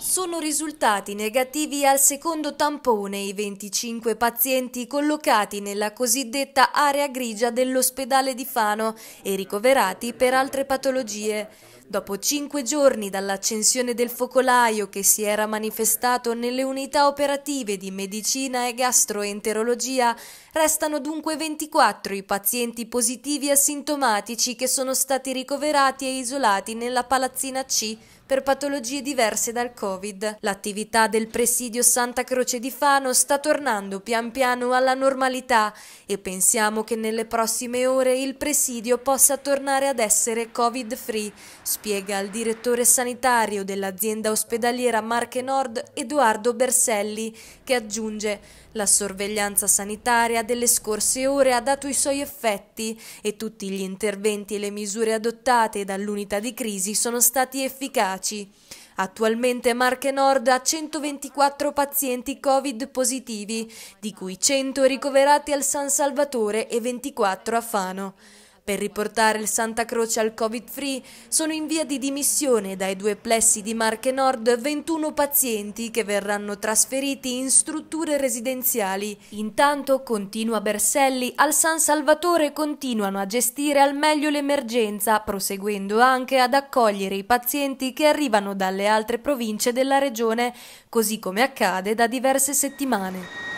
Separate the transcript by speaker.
Speaker 1: Sono risultati negativi al secondo tampone i 25 pazienti collocati nella cosiddetta area grigia dell'ospedale di Fano e ricoverati per altre patologie. Dopo cinque giorni dall'accensione del focolaio che si era manifestato nelle unità operative di medicina e gastroenterologia, restano dunque 24 i pazienti positivi asintomatici che sono stati ricoverati e isolati nella palazzina C per patologie diverse dal Covid. L'attività del presidio Santa Croce di Fano sta tornando pian piano alla normalità e pensiamo che nelle prossime ore il presidio possa tornare ad essere Covid free, spiega il direttore sanitario dell'azienda ospedaliera Marche Nord Edoardo Berselli, che aggiunge la sorveglianza sanitaria delle scorse ore ha dato i suoi effetti e tutti gli interventi e le misure adottate dall'unità di crisi sono stati efficaci efficaci. Attualmente Marche Nord ha 124 pazienti Covid positivi, di cui 100 ricoverati al San Salvatore e 24 a Fano. Per riportare il Santa Croce al Covid-free sono in via di dimissione dai due plessi di Marche Nord 21 pazienti che verranno trasferiti in strutture residenziali. Intanto, continua Berselli, al San Salvatore continuano a gestire al meglio l'emergenza, proseguendo anche ad accogliere i pazienti che arrivano dalle altre province della regione, così come accade da diverse settimane.